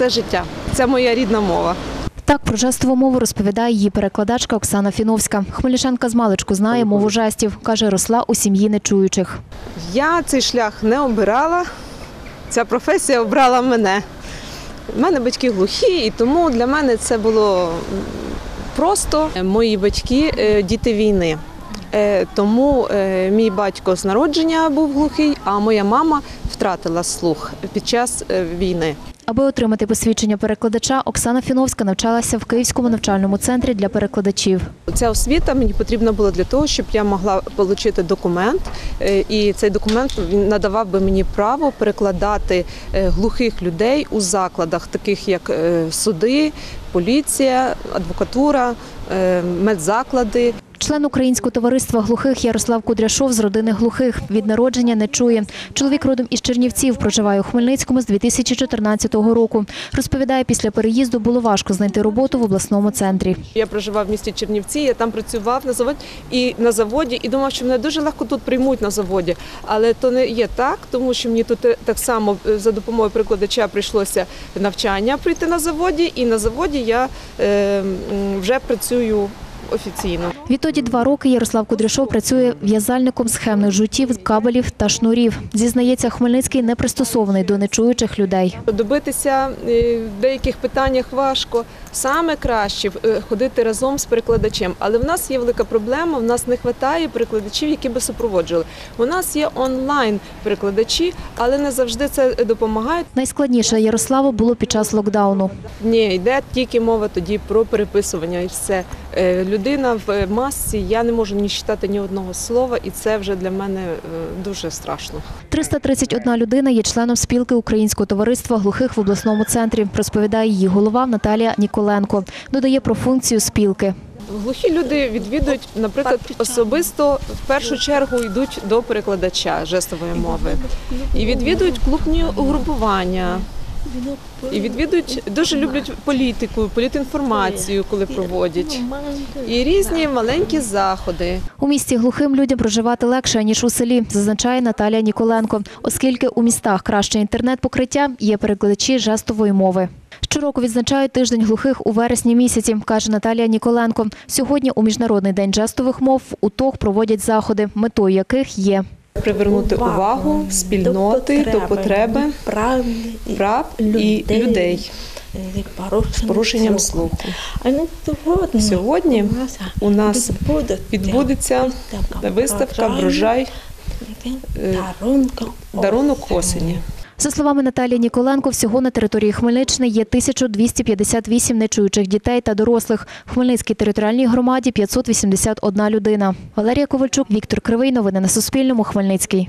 все життя. Це моя рідна мова. Так про жестову мову розповідає її перекладачка Оксана Фіновська. Хмельничанка з маличку знає мову жестів. Каже, росла у сім'ї нечуючих. Я цей шлях не обирала. Ця професія обрала мене. У мене батьки глухі, і тому для мене це було просто. Мої батьки е, діти війни. Е, Тому е, мій батько з народження був глухий, а моя мама втратила слух під час війни. Аби отримати посвідчення перекладача, Оксана Фіновська навчалася в Київському навчальному центрі для перекладачів. Ця освіта мені потрібна була для того, щоб я могла отримати документ, е, і цей документ надавав би мені право перекладати е, глухих людей у закладах, таких як е, суди, поліція, адвокатура, медзаклади. Член Українського товариства глухих Ярослав Кудряшов з родини глухих. Від народження не чує. Чоловік родом із Чернівців проживає у Хмельницькому з 2014 року. Розповідає, після переїзду було важко знайти роботу в обласному центрі. Я проживав в місті Чернівці, я там працював на заводі і на заводі, і думав, що мене дуже легко тут приймуть на заводі. Але то не є так, тому що мені тут е, так само е, за допомогою прикладача прийшлося навчання прийти на заводі, і на заводі я е, вже працюю офіційно. Відтоді два роки Ярослав Кудряшов працює в'язальником схемних жутів, кабелів та шнурів. Зізнається, Хмельницький не пристосований до нечуючих людей. Добитися е, в деяких питаннях важко. Саме краще е, ходити разом з перекладачем. Але в нас є велика проблема. В нас не вистачає перекладачів, які би супроводжували. У нас є онлайн перекладачі, але не завжди це допомагає. Найскладніше Ярославу було під час локдауну. Ні, йде тільки мова тоді про переписування і все. Е, Людина в масці, я не можу ні читати ні одного слова, і це вже для мене е, дуже страшно. 331 людина є членом спілки Українського товариства глухих в обласному центрі, розповідає її голова Наталія Ніколенко. Додає про функцію спілки. Глухі люди відвідують, наприклад, особисто в першу чергу йдуть до перекладача жестової мови і відвідують клубні угрупування. І відвідують дуже люблять політику, політінформацію, коли проводять і різні маленькі заходи. У місті глухим людям проживати легше ніж у селі, зазначає Наталія Ніколенко, оскільки у містах краще інтернет-покриття є перекладачі жестової мови. Щороку відзначають тиждень глухих у вересні місяці, каже Наталія Ніколенко. Сьогодні у міжнародний день жестових мов в УТОГ проводять заходи, метою яких є Привернути увагу спільноти до потреби прав, прав і людей з порушенням слуху. Сьогодні, у нас відбудеться виставка Врожай е, дарунок осені. За словами Наталії Ніколенко, всього на території Хмельниччини є 1258 нечуючих дітей та дорослих. В Хмельницькій територіальній громаді 581 людина. Валерія Ковальчук, Віктор Кривий. Новини на Суспільному. Хмельницький.